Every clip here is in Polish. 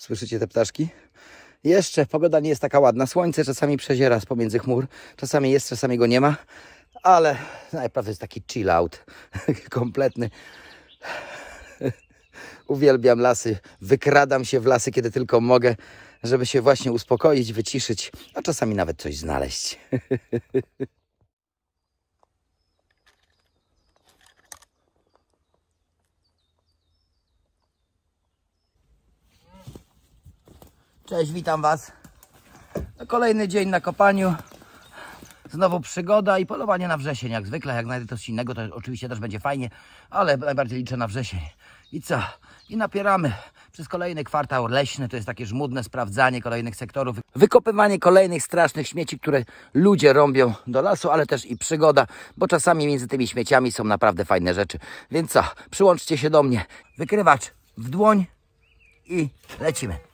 Słyszycie te ptaszki? Jeszcze pogoda nie jest taka ładna. Słońce czasami przeziera z pomiędzy chmur. Czasami jest, czasami go nie ma. Ale najprawdopodobniej jest taki chill out. Kompletny. Uwielbiam lasy. Wykradam się w lasy, kiedy tylko mogę, żeby się właśnie uspokoić, wyciszyć, a czasami nawet coś znaleźć. Cześć, witam Was. No, Kolejny dzień na kopaniu. Znowu przygoda i polowanie na wrzesień. Jak zwykle, jak znajdę coś innego, to oczywiście też będzie fajnie, ale najbardziej liczę na wrzesień. I co? I napieramy przez kolejny kwartał leśny. To jest takie żmudne sprawdzanie kolejnych sektorów. Wykopywanie kolejnych strasznych śmieci, które ludzie rąbią do lasu, ale też i przygoda, bo czasami między tymi śmieciami są naprawdę fajne rzeczy. Więc co? Przyłączcie się do mnie. Wykrywacz w dłoń i lecimy.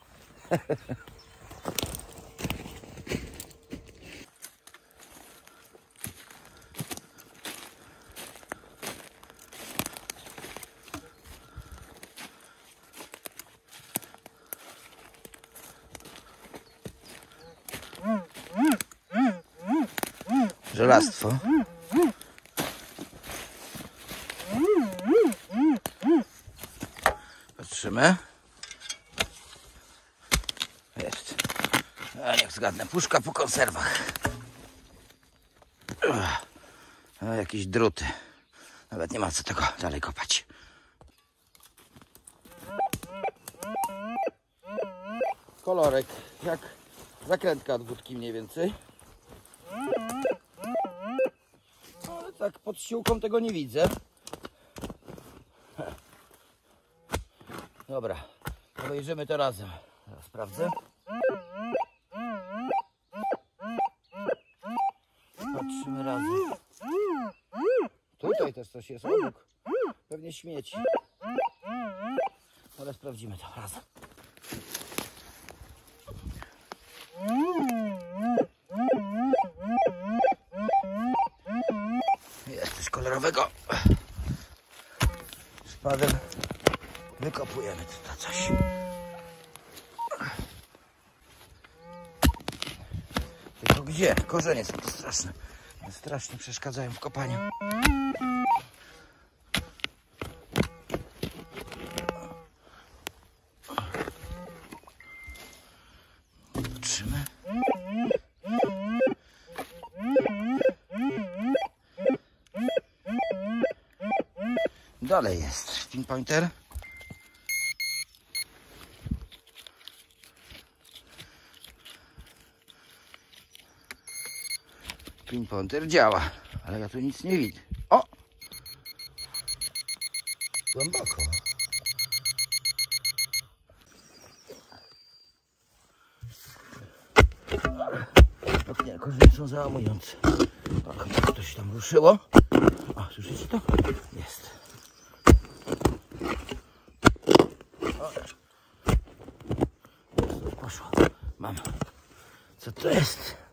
Żelastwo. Patrzymy. Jest. A niech zgadnę. Puszka po konserwach. A jakieś druty. Nawet nie ma co tego dalej kopać. Kolorek. Jak zakrętka od wódki mniej więcej. Ale tak pod ściółką tego nie widzę. Dobra, obejrzymy to razem. Sprawdzę. Patrzymy razem. Tutaj też coś jest obok. Pewnie śmieci. Ale sprawdzimy to razem. Jest coś kolorowego. Szpadem wykopujemy tutaj coś. Tylko gdzie? Korzenie są tu straszne. Strasznie przeszkadzają w kopaniu. Patrzymy. Dalej jest pinpointer. Pinpointer działa, ale ja tu nic nie widzę. O! Głęboko. No nie, korzenie są załamujące. Chyba coś tam ruszyło. O, słyszycie to? Jest. O. Poszło. Mam. Co to jest?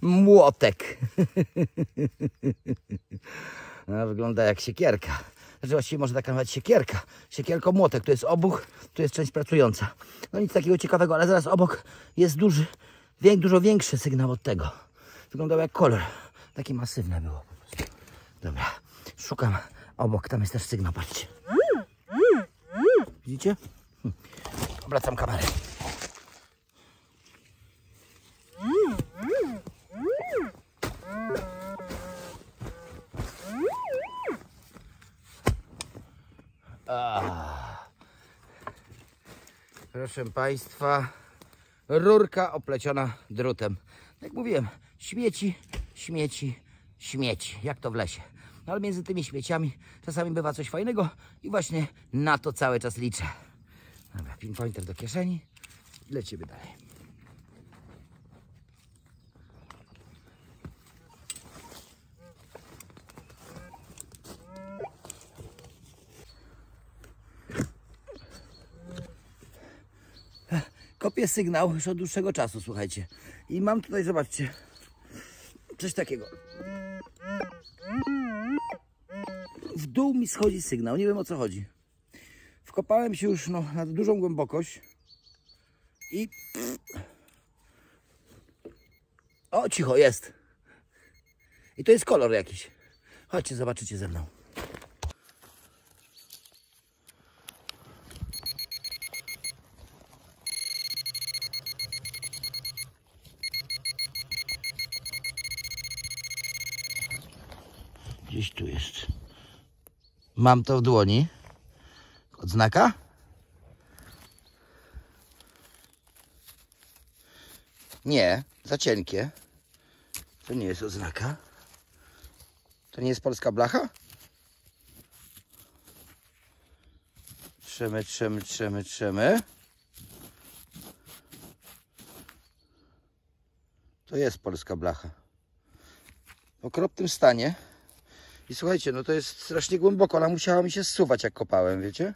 Młotek. No, wygląda jak siekierka. Znaczy właściwie może taka nawet siekierka. Siekierko młotek. To jest obuch, tu jest część pracująca. No nic takiego ciekawego, ale zaraz obok jest duży, wiek, dużo większy sygnał od tego. Wyglądał jak kolor. Takie masywne było po prostu. Dobra, szukam obok. Tam jest też sygnał, patrzcie. Widzicie? Hm. Obracam kamerę. Proszę Państwa, rurka opleciona drutem. Jak mówiłem, śmieci, śmieci, śmieci, jak to w lesie. No ale między tymi śmieciami czasami bywa coś fajnego i właśnie na to cały czas liczę. Dobra, pinpointer do kieszeni lecimy dalej. Kopię sygnał już od dłuższego czasu, słuchajcie. I mam tutaj, zobaczcie, coś takiego. W dół mi schodzi sygnał, nie wiem o co chodzi. Wkopałem się już no, na dużą głębokość i... O, cicho, jest. I to jest kolor jakiś. Chodźcie, zobaczycie ze mną. Gdzieś tu jest. Mam to w dłoni. Odznaka? Nie, za cienkie. To nie jest oznaka. To nie jest polska blacha? Trzemy, trzemy, trzemy, trzemy. To jest polska blacha. W okropnym stanie. I słuchajcie, no to jest strasznie głęboko. Ona musiała mi się zsuwać, jak kopałem, wiecie?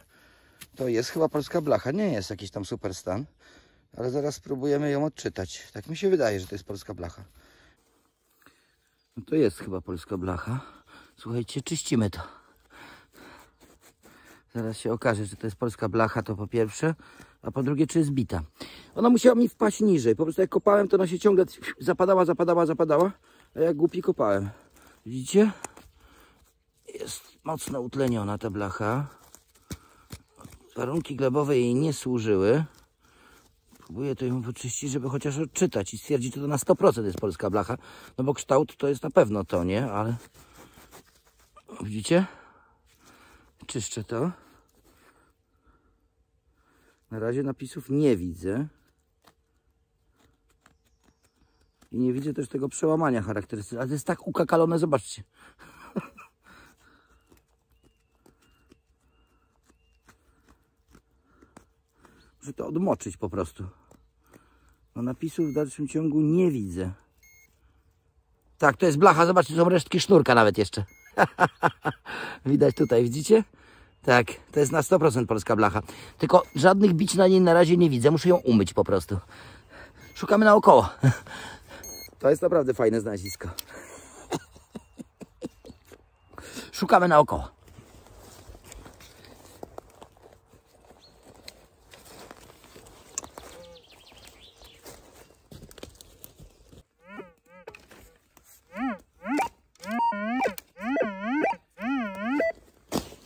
To jest chyba polska blacha. Nie jest jakiś tam super stan. Ale zaraz spróbujemy ją odczytać. Tak mi się wydaje, że to jest polska blacha. No to jest chyba polska blacha. Słuchajcie, czyścimy to. Zaraz się okaże, że to jest polska blacha, to po pierwsze. A po drugie, czy jest bita. Ona musiała mi wpaść niżej. Po prostu jak kopałem, to ona się ciągle zapadała, zapadała, zapadała. A jak głupi kopałem. Widzicie? Jest mocno utleniona ta blacha. Warunki glebowe jej nie służyły. Próbuję to ją wyczyścić, żeby chociaż odczytać i stwierdzić, że to na 100% jest polska blacha. No bo kształt to jest na pewno to, nie? Ale widzicie? Czyszczę to. Na razie napisów nie widzę. I nie widzę też tego przełamania charakterystycznego. Ale to jest tak ukakalone, zobaczcie. Muszę to odmoczyć po prostu. No napisów w dalszym ciągu nie widzę. Tak, to jest blacha. Zobaczcie, są resztki sznurka nawet jeszcze. Widać tutaj, widzicie? Tak, to jest na 100% polska blacha. Tylko żadnych bić na niej na razie nie widzę. Muszę ją umyć po prostu. Szukamy naokoło. To jest naprawdę fajne znalezisko. Szukamy naokoło.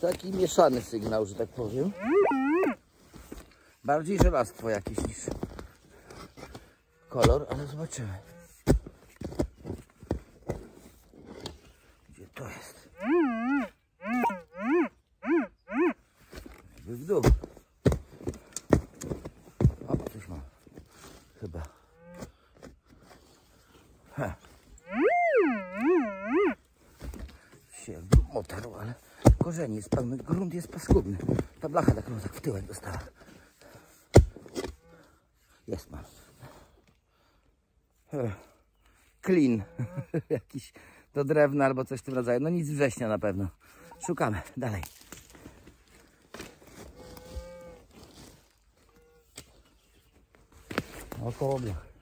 Taki mieszany sygnał, że tak powiem. Bardziej żelastwo jakieś niż kolor, ale zobaczymy. Gdzie to jest? Jakby w dół. O, coś mam. Chyba. He. Się otarł, ale korzenie jest pełny. Grunt jest paskudny. Ta blacha taką tak w tyłek dostała. Jest mam. Klin. Jakiś do drewna albo coś w tym rodzaju. No nic września na pewno. Szukamy. Dalej. Około blach.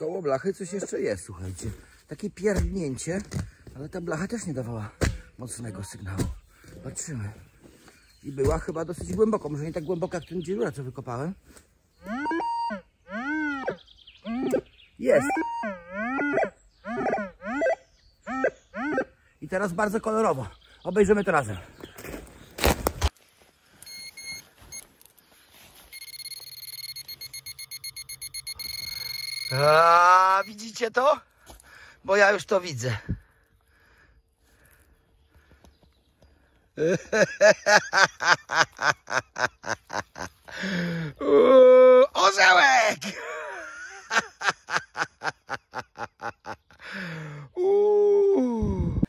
Koło blachy coś jeszcze jest, słuchajcie. Takie pierdnięcie, ale ta blacha też nie dawała mocnego sygnału. Patrzymy. I była chyba dosyć głęboko, może nie tak głęboka jak ten dziura, co wykopałem. Jest. I teraz bardzo kolorowo. Obejrzymy to razem. A, widzicie to? Bo ja już to widzę. Uuu, orzełek! Uuu.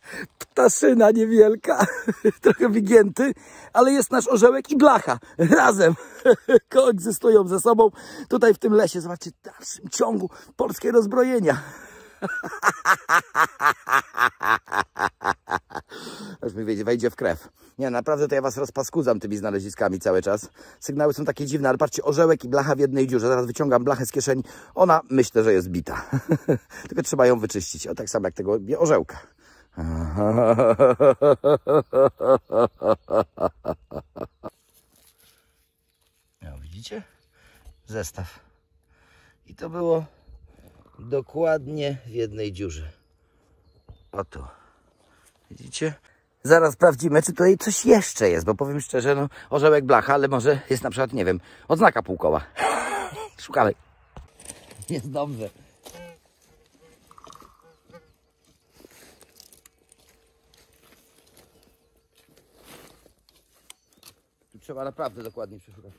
ta szyna niewielka, trochę wygięty, ale jest nasz orzełek i blacha. Razem koegzystują ze sobą tutaj w tym lesie. Zobaczcie, w dalszym ciągu polskie rozbrojenia. Aż mi wejdzie, wejdzie w krew. Nie, naprawdę to ja was rozpaskudzam tymi znaleziskami cały czas. Sygnały są takie dziwne, ale patrzcie, orzełek i blacha w jednej dziurze. Zaraz wyciągam blachę z kieszeni. Ona myślę, że jest bita. Tylko trzeba ją wyczyścić. O tak samo jak tego orzełka. No, widzicie? Zestaw. I to było dokładnie w jednej dziurze. Oto. Widzicie? Zaraz sprawdzimy, czy tutaj coś jeszcze jest, bo powiem szczerze, no, orzełek blacha, ale może jest na przykład, nie wiem, odznaka półkoła. Szukamy. Jest dobrze. Trzeba naprawdę dokładnie przeszukać.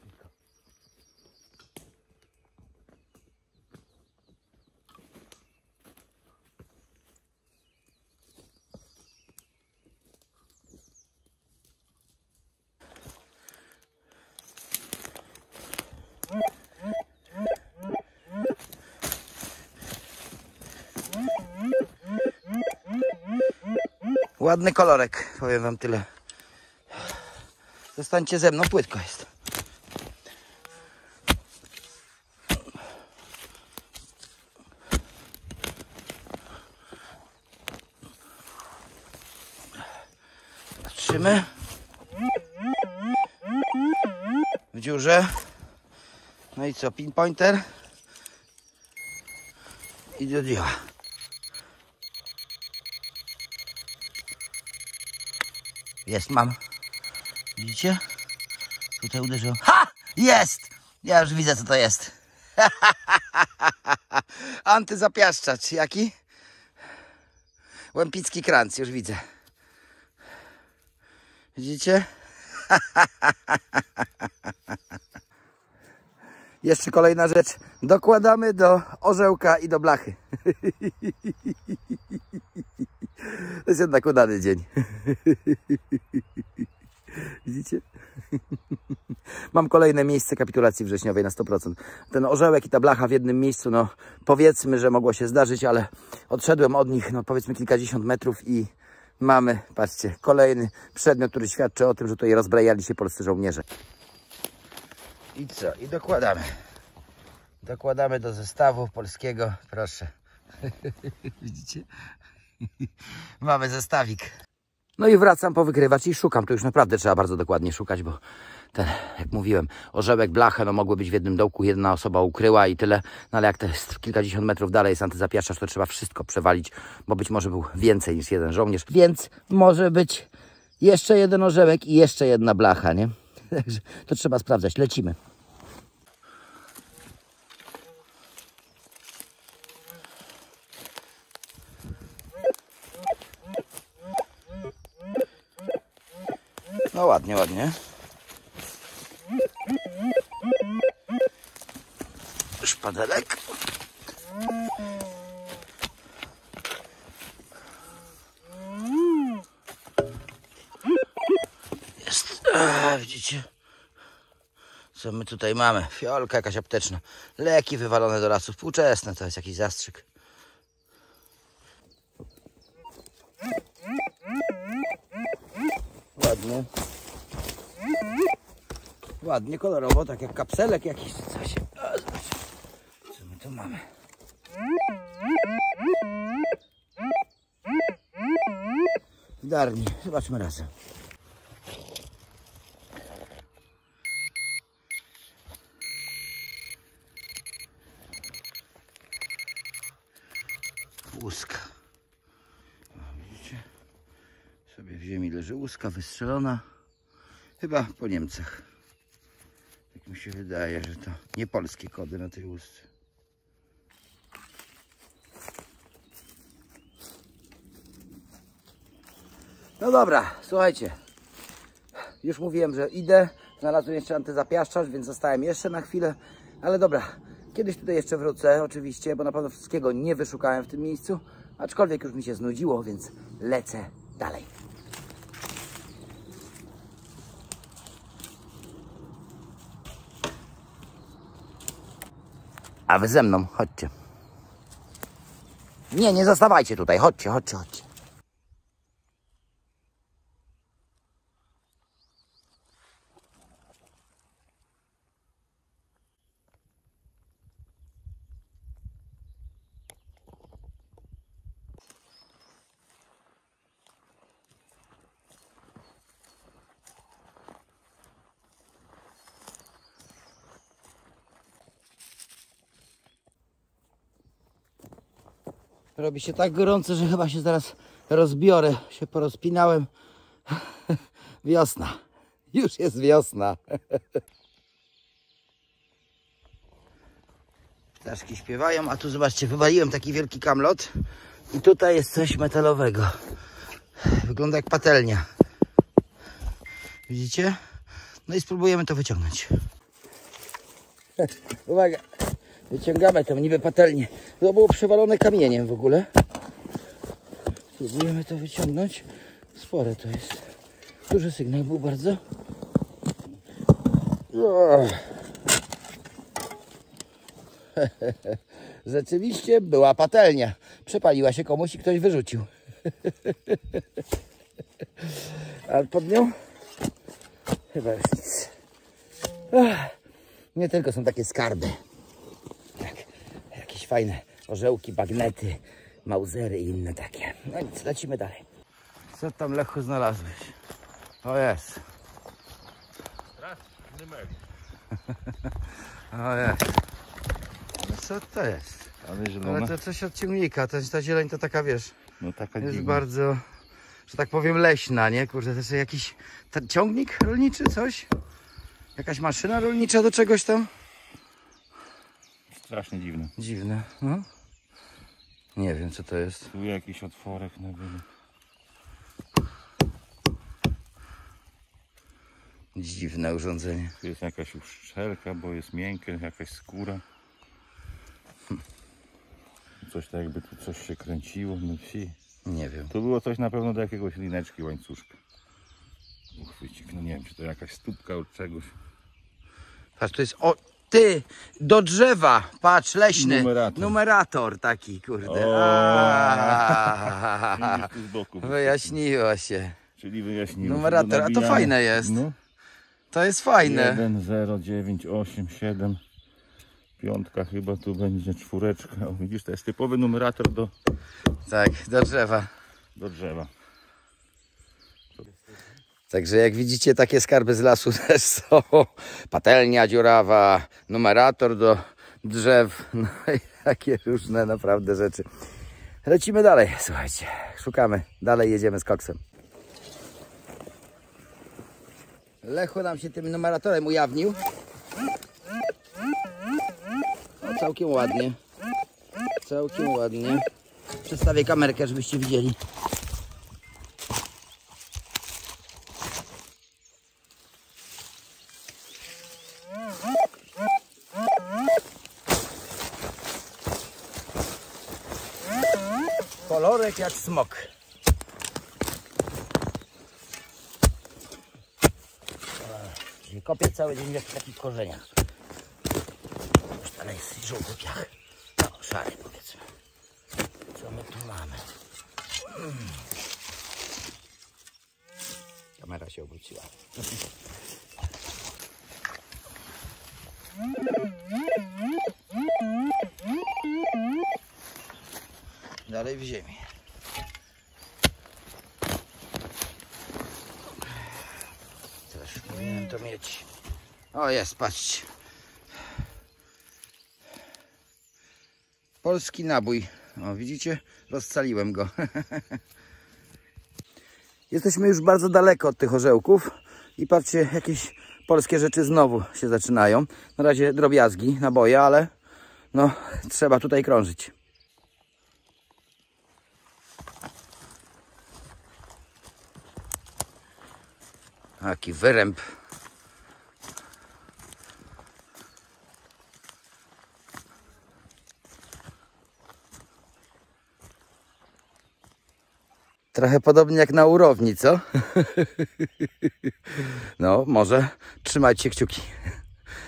Ładny kolorek, powiem wam tyle. Zostańcie ze mną, płytko jest. Patrzymy. W dziurze. No i co, pinpointer. I do dzieła. Jest, mam. Widzicie? Tutaj uderzyłem. Ha! Jest! Ja już widzę, co to jest. Antyzapiaszczacz. Jaki? Łempicki kranc, już widzę. Widzicie? Jeszcze kolejna rzecz. Dokładamy do orzełka i do blachy. To jest jednak udany dzień. Widzicie? Mam kolejne miejsce kapitulacji wrześniowej na 100%. Ten orzełek i ta blacha w jednym miejscu, no powiedzmy, że mogło się zdarzyć, ale odszedłem od nich, no powiedzmy kilkadziesiąt metrów i mamy, patrzcie, kolejny przedmiot, który świadczy o tym, że tutaj rozbrajali się polscy żołnierze. I co? I dokładamy. Dokładamy do zestawu polskiego, proszę. Widzicie? Mamy zestawik. No i wracam po i szukam. Tu już naprawdę trzeba bardzo dokładnie szukać, bo ten, jak mówiłem, orzełek, blachę, no mogły być w jednym dołku, jedna osoba ukryła i tyle. No ale jak jest kilkadziesiąt metrów dalej jest antyzapiaszczacz, to trzeba wszystko przewalić, bo być może był więcej niż jeden żołnierz. Więc może być jeszcze jeden orzełek i jeszcze jedna blacha, nie? Także to trzeba sprawdzać. Lecimy. No ładnie, ładnie. Szpadelek. Jest. A, widzicie? Co my tutaj mamy? Fiolka jakaś apteczna. Leki wywalone do lasu. Współczesne to jest jakiś zastrzyk. Ładnie. Ładnie, kolorowo, tak jak kapselek jakiś czy coś. Zobaczcie, co my tu mamy. Darni, zobaczmy razem. Łuska. O, widzicie? Sobie w ziemi leży łuska wystrzelona. Chyba po Niemcach. Tak mi się wydaje, że to nie polskie kody na tej łusce. No dobra, słuchajcie. Już mówiłem, że idę. Znalazłem jeszcze antyzapiaszczacz, więc zostałem jeszcze na chwilę. Ale dobra, kiedyś tutaj jeszcze wrócę oczywiście, bo na pewno wszystkiego nie wyszukałem w tym miejscu. Aczkolwiek już mi się znudziło, więc lecę dalej. A wy ze mną, chodźcie. Nie, nie zostawajcie tutaj, chodźcie, chodźcie, chodźcie. Robi się tak gorąco, że chyba się zaraz rozbiorę. Się porozpinałem. Wiosna. Już jest wiosna. Ptaszki śpiewają, a tu zobaczcie, wywaliłem taki wielki kamlot i tutaj jest coś metalowego. Wygląda jak patelnia. Widzicie? No i spróbujemy to wyciągnąć. Uwaga. Wyciągamy to niby patelnię. To było przewalone kamieniem w ogóle. Spróbujemy to wyciągnąć. Spore to jest. Duży sygnał był bardzo. Rzeczywiście była patelnia. Przepaliła się komuś i ktoś wyrzucił. A pod nią? Chyba już nic. Nie tylko są takie skarby. Fajne orzełki, bagnety, mauzery i inne takie. No nic, lecimy dalej. Co tam Lechu znalazłeś? O jest. O jest. No co to jest? Ale Ale to coś od ciągnika. Ta, ta zieleń to taka, wiesz, No taka jest dziwna. bardzo, że tak powiem, leśna, nie? Kurde, to jest jakiś ciągnik rolniczy, coś? Jakaś maszyna rolnicza do czegoś tam? Strasznie dziwne. Dziwne, no. Nie wiem, co to jest. Tu jakiś otworek na górze. Dziwne urządzenie. Tu jest jakaś uszczelka, bo jest miękkie, jakaś skóra. Coś tak jakby tu coś się kręciło. No wsi. Nie wiem. Tu było coś na pewno do jakiegoś lineczki, łańcuszka. Uchwycik, no nie wiem, czy to jakaś stópka od czegoś. Patrz, to jest o... Ty! Do drzewa! Patrz, leśny. Numerator. Numerator taki, kurde. O. A. Widzisz, tu z boku. Wyjaśniło się. Czyli wyjaśniło. Numerator, a to Nabijamy. fajne jest. No. To jest fajne. 1, 0, 9, 8, 7. Piątka chyba tu będzie, czwóreczka. O, widzisz, to jest typowy numerator do, Tak, do drzewa. do drzewa. Także jak widzicie, takie skarby z lasu też są. Patelnia dziurawa, numerator do drzew, no i takie różne naprawdę rzeczy. Lecimy dalej, słuchajcie, szukamy, dalej jedziemy z koksem. Lechu nam się tym numeratorem ujawnił. O, całkiem ładnie. Całkiem ładnie. Przedstawię kamerkę, żebyście widzieli. Kolorek jak smok. Czyli kopię cały dzień w takich korzeniach. Już dalej jest żółty piach. No, szary powiedzmy. Co my tu mamy? Mm. Kamera się obróciła. Dalej w ziemi. Też powinienem to mieć. O jest, patrzcie. Polski nabój. O, widzicie? Rozcaliłem go. Jesteśmy już bardzo daleko od tych orzełków i patrzcie, jakieś polskie rzeczy znowu się zaczynają. Na razie drobiazgi, naboje, ale no, trzeba tutaj krążyć. Taki wyręb. Trochę podobnie jak na urowni, co? No, może trzymajcie kciuki.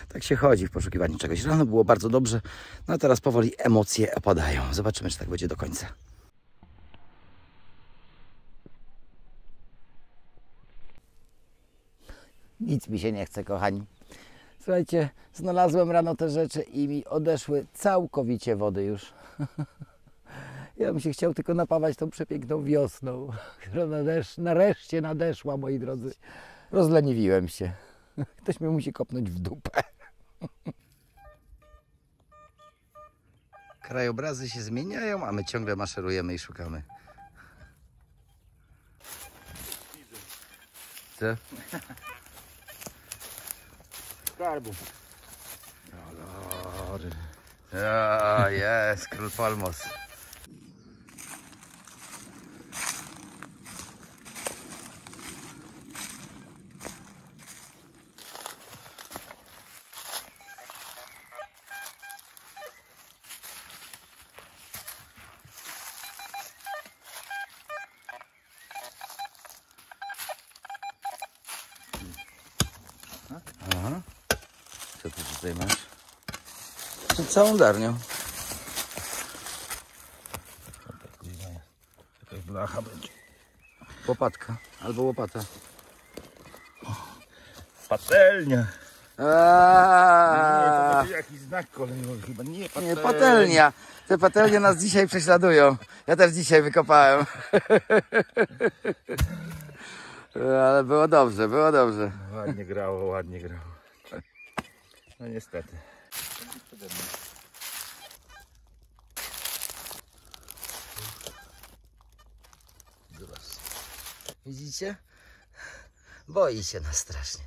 Tak się chodzi w poszukiwaniu czegoś. Rano było bardzo dobrze, no a teraz powoli emocje opadają. Zobaczymy, czy tak będzie do końca. Nic mi się nie chce, kochani. Słuchajcie, znalazłem rano te rzeczy i mi odeszły całkowicie wody już. Ja bym się chciał tylko napawać tą przepiękną wiosną, która nadesz, nareszcie nadeszła, moi drodzy. Rozleniwiłem się. Ktoś mnie musi kopnąć w dupę. Krajobrazy się zmieniają, a my ciągle maszerujemy i szukamy. Co? Skarbu. Kolory. O, jest, król Polmos. Aha. Co ty tutaj masz? Przed całą darnią. Jakaś blacha będzie. Łopatka albo łopata. Patelnia. Nie, to Aaaa, będzie jakiś znak kolejowy chyba. Nie, nie, patelnia. patelnia. Te patelnie nas dzisiaj prześladują. Ja też dzisiaj wykopałem. Ale było dobrze, było dobrze. Ładnie grało, ładnie grało. No niestety. Widzicie? Boi się nas strasznie.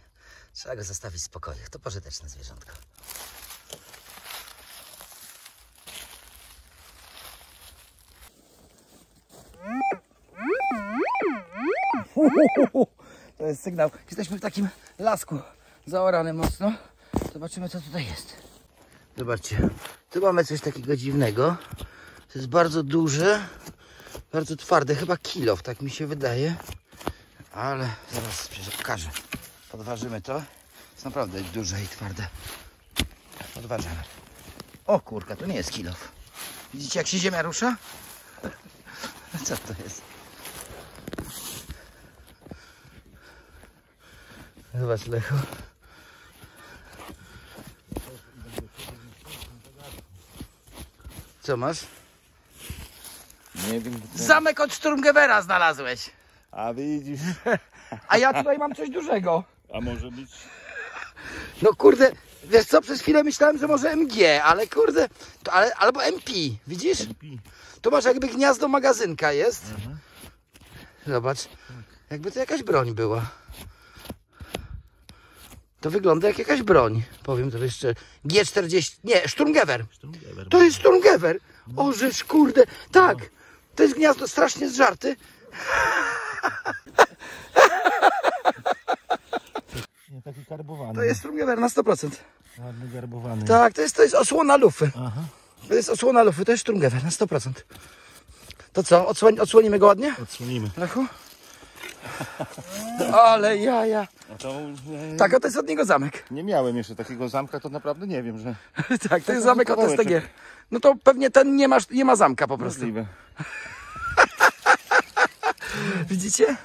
Trzeba go zostawić w spokoju. To pożyteczne zwierzątko. To jest sygnał. Jesteśmy w takim lasku zaoranym mocno. Zobaczymy co tutaj jest. Zobaczcie. Tu mamy coś takiego dziwnego. To jest bardzo duże, bardzo twarde. Chyba kilo, tak mi się wydaje. Ale zaraz pokażę. Podważymy to. Jest naprawdę duże i twarde. Podważamy. O kurka, to nie jest kilof. Widzicie jak się ziemia rusza? Co to jest? Zobacz Lechu. Co masz? Nie wiem. gdzie- Zamek od Sturmgewera znalazłeś. A widzisz. A ja tutaj mam coś dużego. A może być. No kurde, wiesz co, przez chwilę myślałem, że może MG, ale kurde, to, ale, albo MP, widzisz? Pi. Tu masz jakby gniazdo magazynka jest. Zobacz, jakby to jakaś broń była. To wygląda jak jakaś broń, powiem to jeszcze. G40, nie, Sturmgewehr. To jest Sturmgewehr. O, żeż kurde, tak. To jest gniazdo strasznie zżarty. Nie, taki karbowany. To jest Sturmgewehr na 100%. Ładny garbowany. Tak, to jest, to jest osłona lufy. Aha. To jest osłona lufy, to jest Sturmgewehr na 100%. To co, odsłonimy go ładnie? Odsłonimy. Lechu? Ale jaja. A to nie, Tak, a to jest od niego zamek. nie miałem jeszcze takiego zamka, to naprawdę nie wiem, że tak, to jest zamek od kawałeczek. STG. No to pewnie ten nie ma, nie ma zamka po prostu. możliwe. Widzicie?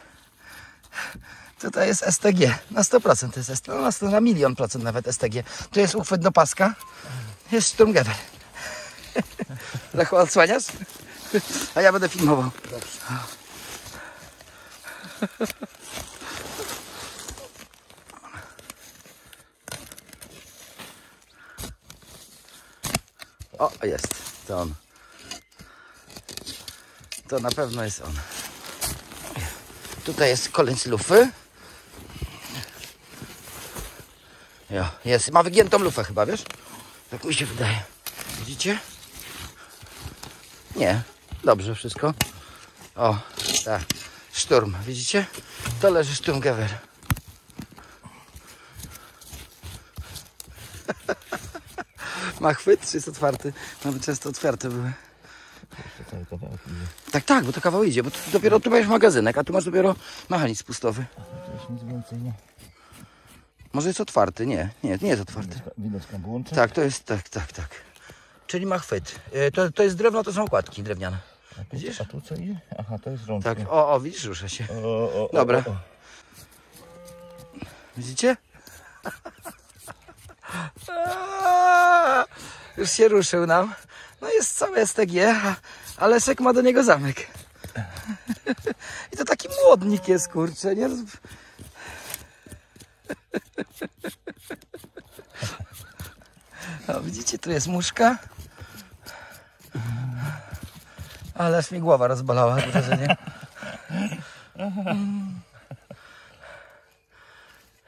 Tutaj jest STG. Na 100% to jest STG. No, na, 100, na milion procent nawet STG. Tu jest uchwyt do paska. Jest Sturmgewehr. Lechu, odsłaniasz? A ja będę filmował. O, jest. To on. To na pewno jest on. Tutaj jest koleń z lufy. Jo, jest. Ma wygiętą lufę chyba, wiesz? Tak mi się wydaje. Widzicie? Nie. Dobrze wszystko. O, tak. Widzicie? To leży Sturmgewehr. Ma chwyt, czy jest otwarty? Nawet często otwarte były. Tak, tak, bo to kawał idzie, bo tu, dopiero tu masz magazynek, a tu masz dopiero mechanizm spustowy. To już nic więcej nie. Może jest otwarty? Nie, nie, nie jest otwarty. Widać. Tak, to jest, tak, tak, tak. Czyli ma chwyt. E, To, to jest drewno, to są okładki drewniane. A tu, a tu co idzie? Aha, to jest rączka. Tak, o, o, widzisz, rusza się. O, o, Dobra. Widzicie? Już się ruszył nam. No jest całe STG, a- a Leszek ma do niego zamek. I to taki młodnik jest, kurczę, nie? O, widzicie, tu jest muszka. Ale aż mi głowa rozbolała, jak wrażenie.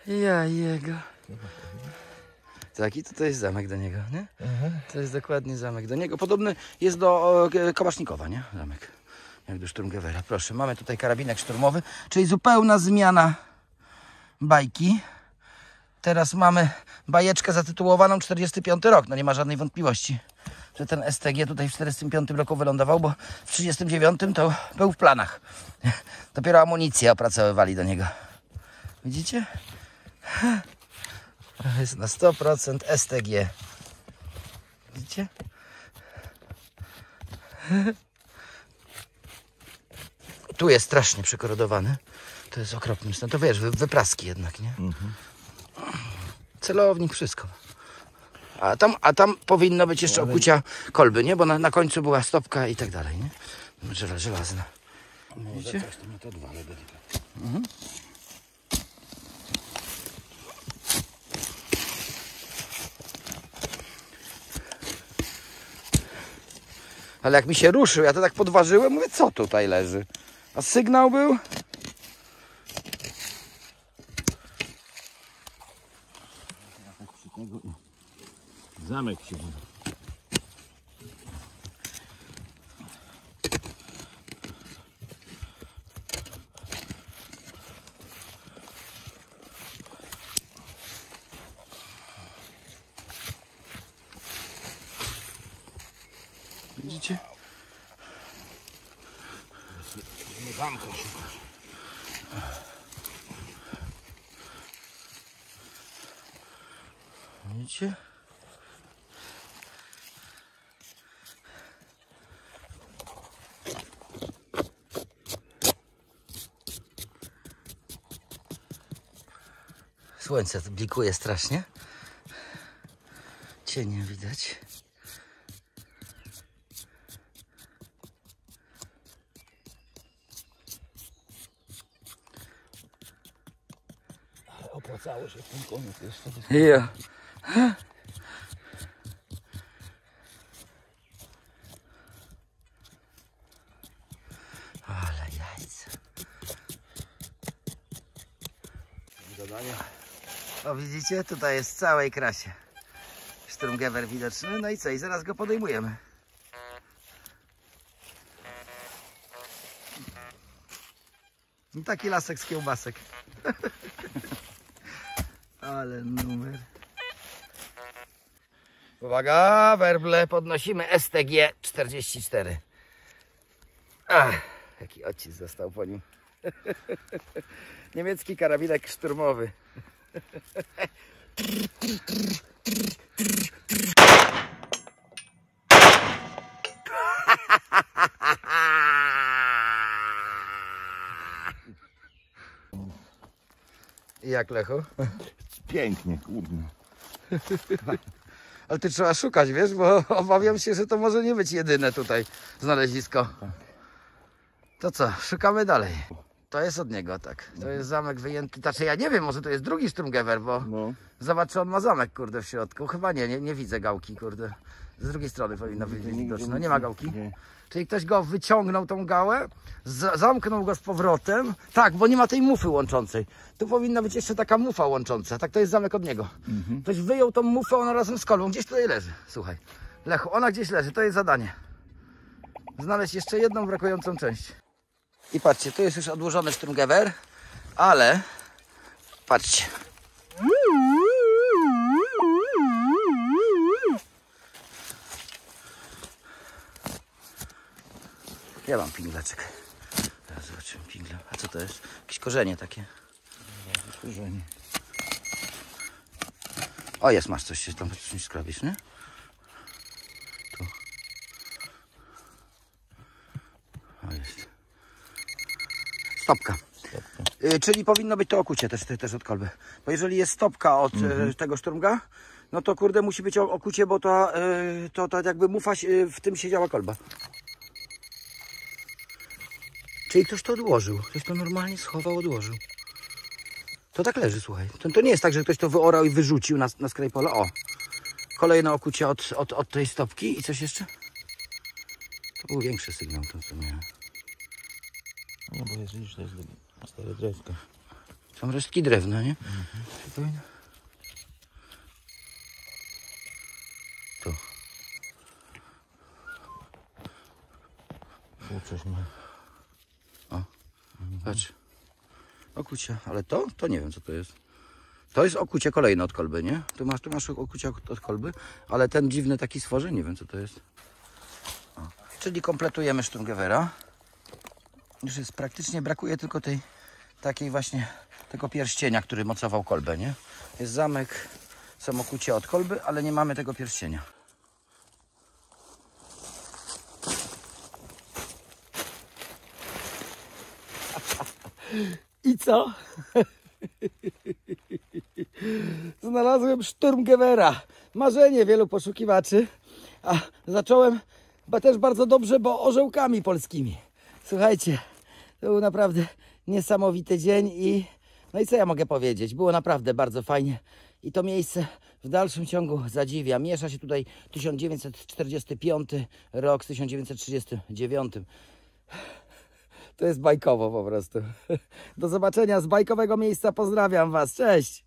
Ja jego. Tak, to, to jest zamek do niego, nie? To jest dokładnie zamek do niego. Podobny jest do e, Kałasznikowa, nie? Zamek. Jak do Sturmgewera. Proszę, mamy tutaj karabinek szturmowy, czyli zupełna zmiana bajki. Teraz mamy bajeczkę zatytułowaną 45 rok. No nie ma żadnej wątpliwości, że ten STG tutaj w 45 roku wylądował, bo w 39 to był w planach. Dopiero amunicję opracowywali do niego. Widzicie? Jest na 100% STG. Widzicie? Tu jest strasznie przekorodowany. To jest okropny. No to wiesz, wy- wypraski jednak, nie? Celownik, wszystko. A tam, a tam powinno być jeszcze okucia kolby, nie? Bo na, na końcu była stopka i tak dalej, nie? Żela, żelazna. Widzicie? Tam to dwa, ale delikatnie. Ale jak mi się ruszył, ja to tak podważyłem, mówię, co tutaj leży? A sygnał był? Przy tego i zamek się Widzicie? Nie zamka się. Widzicie? Słońce blikuje strasznie. Cienie widać. Opłacało się w ten koniec jeszcze. Ja. Ale jajca. Zadania. O widzicie, tutaj jest w całej krasie. Sturmgewehr widoczny. No i co? I zaraz go podejmujemy. I taki lasek z kiełbasek. Ale numer. Uwaga, werble, podnosimy STG 44. Ach, jaki odcisk został po nim. Niemiecki karabinek szturmowy. I Jak Lechu? Pięknie, kurde. Ale ty trzeba szukać, wiesz, bo obawiam się, że to może nie być jedyne tutaj znalezisko. To co, szukamy dalej. To jest od niego, tak. To jest zamek wyjęty. Znaczy ja nie wiem, może to jest drugi Sturmgewehr, bo No. zobacz, czy on ma zamek, kurde, w środku. Chyba nie, nie, nie widzę gałki, kurde. Z drugiej strony powinno być widoczne. No nie ma gałki. Nie. Czyli ktoś go wyciągnął tą gałę, zamknął go z powrotem. Tak, bo nie ma tej mufy łączącej. Tu powinna być jeszcze taka mufa łącząca. Tak, to jest zamek od niego. Ktoś wyjął tą mufę, ona razem z kolbą. Gdzieś tutaj leży. Słuchaj. Lechu, ona gdzieś leży. To jest zadanie. Znaleźć jeszcze jedną brakującą część. I patrzcie, tu jest już odłożony Sturmgewehr, ale patrzcie. Ja mam pinglaczek. Teraz zobaczymy pingle. A co to jest? Jakieś korzenie takie. Korzenie. O, jest, masz coś tam czymś skrabisz, nie? Tu. O, jest. Stopka. Y, czyli powinno być to okucie też, też od kolby. Bo jeżeli jest stopka od y, tego szturmga, no to kurde musi być okucie, bo to, y, to, to jakby mufa w tym siedziała kolba. Czyli ktoś to odłożył. Ktoś to normalnie schował, odłożył. To tak leży, słuchaj. To, to nie jest tak, że ktoś to wyorał i wyrzucił na, na skraj pola. O, kolejne okucie od, od, od tej stopki i coś jeszcze? To był większy sygnał, to co miałem. No bo jest, to jest stare drzewka. Są resztki drewna, nie? Powinno? Tu. Tu coś ma. Patrz. Okucie, ale to? To nie wiem co to jest. To jest okucie kolejne od kolby, nie? Tu masz, tu masz okucie od kolby, ale ten dziwny taki stworzeń, nie wiem co to jest. O. Czyli kompletujemy Sturmgewera. Już jest praktycznie, brakuje tylko tej takiej właśnie tego pierścienia, który mocował kolbę, nie? Jest zamek, są okucie od kolby, ale nie mamy tego pierścienia. I co? Znalazłem Sturmgewera. Marzenie wielu poszukiwaczy. A zacząłem też bardzo dobrze, bo orzełkami polskimi. Słuchajcie, to był naprawdę niesamowity dzień i no i co ja mogę powiedzieć? Było naprawdę bardzo fajnie i to miejsce w dalszym ciągu zadziwia. Miesza się tutaj 1945 rok z 1939. To jest bajkowo po prostu. Do zobaczenia z bajkowego miejsca. Pozdrawiam Was. Cześć!